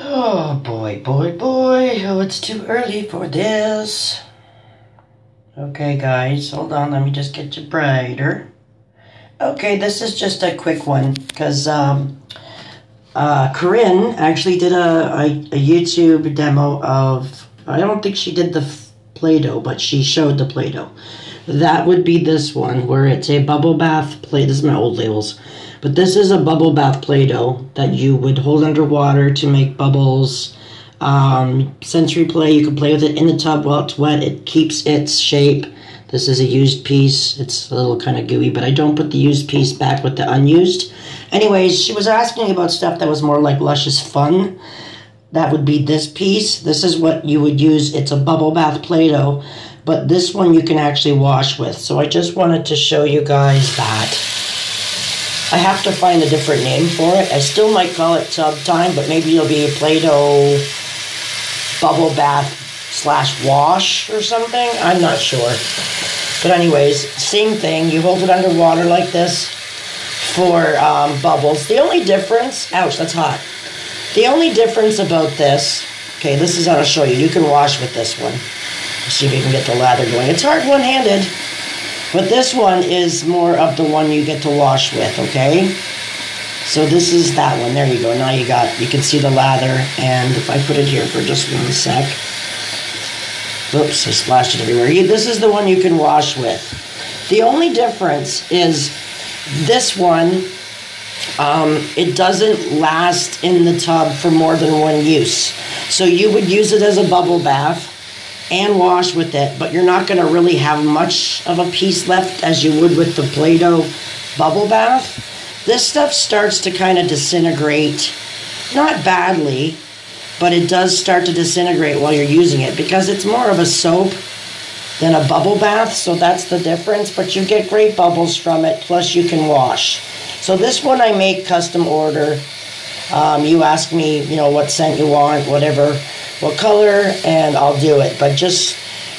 Oh boy, boy, boy. Oh, it's too early for this. Okay, guys, hold on. Let me just get you brighter. Okay, this is just a quick one because um, uh, Corinne actually did a, a, a, YouTube demo of. I don't think she did the Play Doh, but she showed the Play Doh. That would be this one where it's a bubble bath play. This is my old labels. But this is a bubble bath Play Doh that you would hold underwater to make bubbles. Um, sensory play, you can play with it in the tub while it's wet. It keeps its shape. This is a used piece. It's a little kind of gooey, but I don't put the used piece back with the unused. Anyways, she was asking about stuff that was more like Luscious Fun. That would be this piece. This is what you would use. It's a bubble bath Play-Doh, but this one you can actually wash with. So I just wanted to show you guys that. I have to find a different name for it. I still might call it Tub Time, but maybe it'll be Play-Doh bubble bath slash wash or something. I'm not sure. But anyways, same thing. You hold it underwater like this for um, bubbles. The only difference, ouch, that's hot. The only difference about this, okay, this is how I'll show you. You can wash with this one. Let's see if you can get the lather going. It's hard one-handed, but this one is more of the one you get to wash with, okay? So this is that one. There you go. Now you got, you can see the lather. And if I put it here for just one sec. Oops, I splashed it everywhere. This is the one you can wash with. The only difference is this one, um, it doesn't last in the tub for more than one use. So you would use it as a bubble bath and wash with it, but you're not going to really have much of a piece left as you would with the Play-Doh bubble bath. This stuff starts to kind of disintegrate, not badly, but it does start to disintegrate while you're using it because it's more of a soap than a bubble bath, so that's the difference. But you get great bubbles from it, plus you can wash. So this one I make custom order. Um, you ask me, you know, what scent you want, whatever, what color, and I'll do it. But just,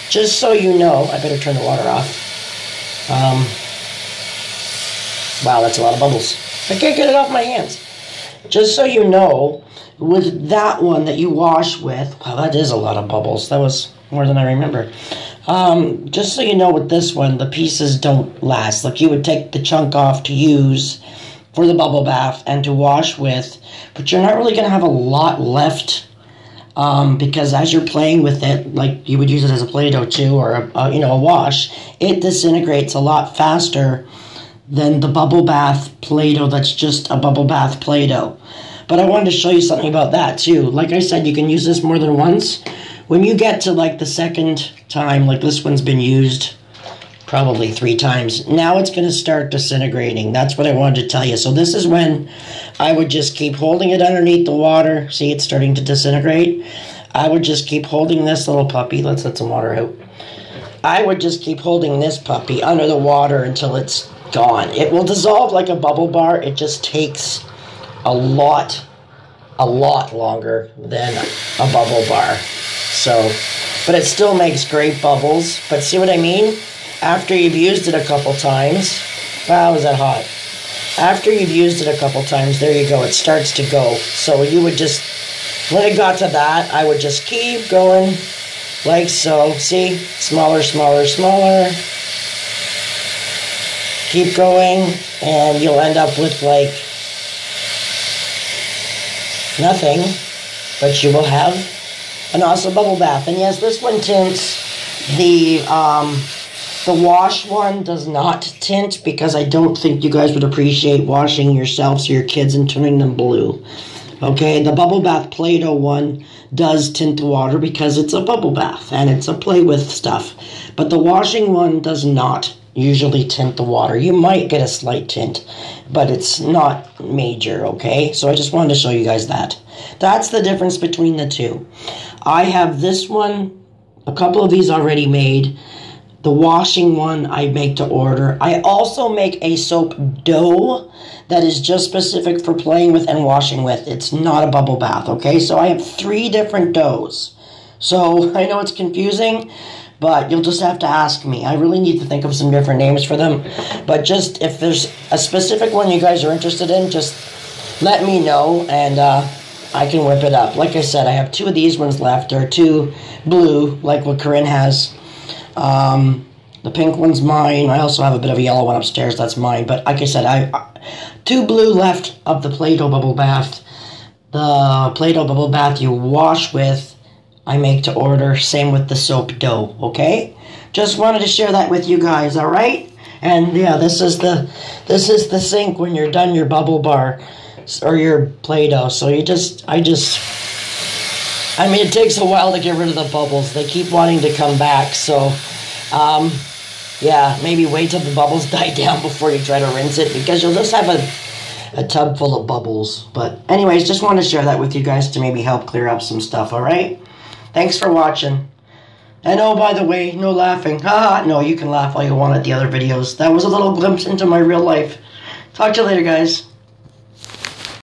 just so you know, I better turn the water off. Um, wow, that's a lot of bubbles. I can't get it off my hands. Just so you know, with that one that you wash with, wow, that is a lot of bubbles. That was more than I remember. Um, just so you know, with this one, the pieces don't last. Like you would take the chunk off to use for the bubble bath and to wash with, but you're not really going to have a lot left um, because as you're playing with it, like you would use it as a Play-Doh too, or a, a, you know a wash, it disintegrates a lot faster than the bubble bath Play-Doh that's just a bubble bath Play-Doh. But I wanted to show you something about that too. Like I said, you can use this more than once. When you get to like the second time, like this one's been used probably three times, now it's going to start disintegrating. That's what I wanted to tell you. So this is when I would just keep holding it underneath the water. See, it's starting to disintegrate. I would just keep holding this little puppy. Let's let some water out. I would just keep holding this puppy under the water until it's gone. It will dissolve like a bubble bar. It just takes a lot, a lot longer than a bubble bar. So, but it still makes great bubbles. But see what I mean? After you've used it a couple times, wow, was that hot? After you've used it a couple times, there you go, it starts to go. So you would just, when it got to that, I would just keep going like so. See? Smaller, smaller, smaller. Keep going, and you'll end up with like nothing, but you will have an awesome bubble bath. And yes, this one tints. The um, the wash one does not tint because I don't think you guys would appreciate washing yourselves or your kids and turning them blue. Okay, the bubble bath Play-Doh one does tint the water because it's a bubble bath and it's a play with stuff. But the washing one does not usually tint the water. You might get a slight tint, but it's not major, okay? So I just wanted to show you guys that. That's the difference between the two. I have this one, a couple of these already made. The washing one I make to order. I also make a soap dough that is just specific for playing with and washing with. It's not a bubble bath, okay? So I have three different doughs. So I know it's confusing, but you'll just have to ask me. I really need to think of some different names for them. But just if there's a specific one you guys are interested in, just let me know and uh, I can whip it up. Like I said, I have two of these ones left, There are two blue, like what Corinne has. Um, the pink one's mine. I also have a bit of a yellow one upstairs. That's mine. But like I said, I, I two blue left of the Play-Doh bubble bath. The Play-Doh bubble bath you wash with, I make to order. Same with the soap dough. Okay. Just wanted to share that with you guys. All right. And yeah, this is the this is the sink when you're done your bubble bar or your Play-Doh. So you just I just I mean, it takes a while to get rid of the bubbles. They keep wanting to come back. So, um, yeah, maybe wait till the bubbles die down before you try to rinse it because you'll just have a, a tub full of bubbles. But anyways, just want to share that with you guys to maybe help clear up some stuff, all right? Thanks for watching. And oh, by the way, no laughing. Haha, no, you can laugh all you want at the other videos. That was a little glimpse into my real life. Talk to you later, guys.